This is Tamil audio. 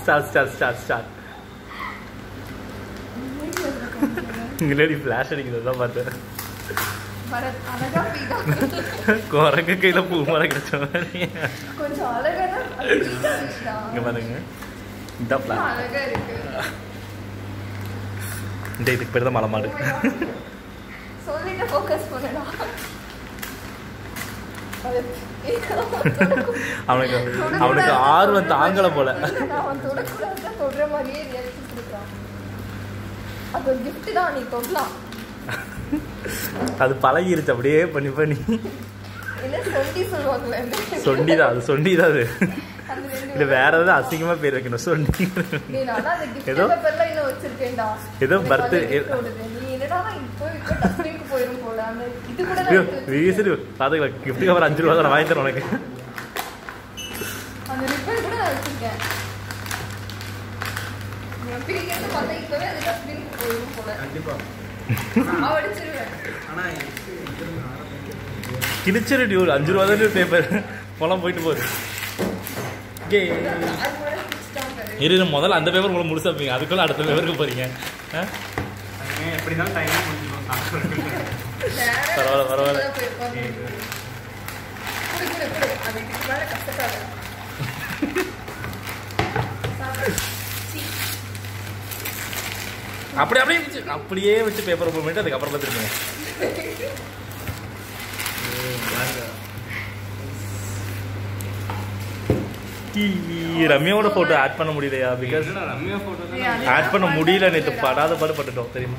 ஸ்டார்ட் ஸ்டார்ட் ஸ்டார்ட் ஸ்டார்ட் முன்னாடி ஃப்ளாஷ் அடிக்கிறது தான் பார்த்தேன். பரத் குரங்கு கையில பூ மரம் கிடைச்ச மாதிரி. இங்க பாருங்க. இந்த ஃப்ளாஷ் இந்த இதுக்கு பேர் தான் மலை மாடு. சொல்லிட்டு ஃபோக்கஸ் பண்ணலாம். அவனுக்கு அவனுக்கு ஆர்வம் தாங்கல போல. இல்ல, மாதிரியே ரியாக்ஷன் கொடுக்குறான். அது ஒரு gift தான் நீ தொடலாம் அது பழகிருச்சு அப்படியே பண்ணி பண்ணி. சொண்டிதான் அது சொண்டிதான் அது. இது வேற ஏதாவது அசிங்கமா பேர் வைக்கணும் சொண்டி ஏதோ- ஏதோ எனக்கு கூட. வீசரி பாத்துக்கலாம் கிஃப்ட் கவர் அஞ்சு ரூபா நான் வாங்கி தரேன் உனக்கு கூட. கிழிச்சிரு டியூல் அஞ்சு ரூபா தான் பேப்பர் பொலம் போயிட்டு போகுது கூட இரு முதல்ல அந்த பேப்பர் உங்களுக்கு முழுசா வைப்பீங்க அதுக்குள்ள அடுத்த பேப்பருக்கு போறீங்க ஆ? அதுங்க எப்படி தான் டைம் பரவாயில்ல, பரவாயில்ல. அப்படி அப்படியே வச்சு அப்படியே வச்சு பேப்பர் ஓப்பன் பண்ணிட்டு அதுக்கப்புறம் பார்த்துருக்கீங்க ரம்யாவோட போட்டோ ஆட் பண்ண முடியலையா பிகாஸ் ஆட் பண்ண முடியல நேற்று. படாத பாடு பட்டுட்டோம் தெரியுமா